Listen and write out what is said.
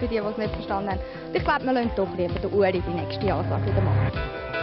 für die, die es nicht verstanden haben. Und ich glaube, wir lassen doch lieber den Uri die nächste Ansage wieder machen.